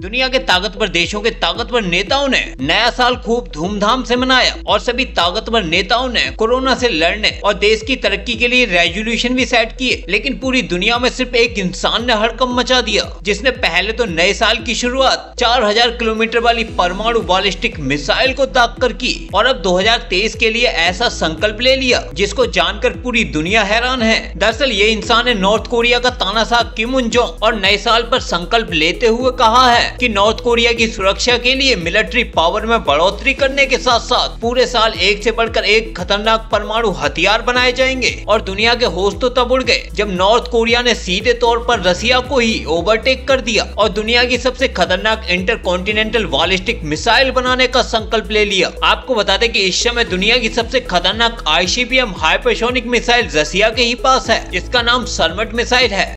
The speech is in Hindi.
दुनिया के ताकतवर देशों के ताकतवर नेताओं ने नया साल खूब धूमधाम से मनाया और सभी ताकतवर नेताओं ने कोरोना से लड़ने और देश की तरक्की के लिए रेजोल्यूशन भी सेट किए। लेकिन पूरी दुनिया में सिर्फ़ एक इंसान ने हड़कम मचा दिया, जिसने पहले तो नए साल की शुरुआत 4000 किलोमीटर वाली परमाणु बॉलिस्टिक मिसाइल को दाग कर की और अब 2023 के लिए ऐसा संकल्प ले लिया, जिसको जानकर पूरी दुनिया हैरान है। दरअसल ये इंसान है नॉर्थ कोरिया का तानाशाह किम उन और नए साल आरोप संकल्प लेते हुए कहा है। कि नॉर्थ कोरिया की सुरक्षा के लिए मिलिट्री पावर में बढ़ोतरी करने के साथ साथ पूरे साल एक से बढ़कर एक खतरनाक परमाणु हथियार बनाए जाएँगे और दुनिया के होश तो तब उड़ गए जब नॉर्थ कोरिया ने सीधे तौर पर रसिया को ही ओवरटेक कर दिया और दुनिया की सबसे खतरनाक इंटर कॉन्टिनेंटल वालिस्टिक मिसाइल बनाने का संकल्प ले लिया। आपको बता दें कि इस समय दुनिया की सबसे खतरनाक आईसीबीएम हाइपरसोनिक मिसाइल रसिया के ही पास है। जिसका नाम सरमट मिसाइल है।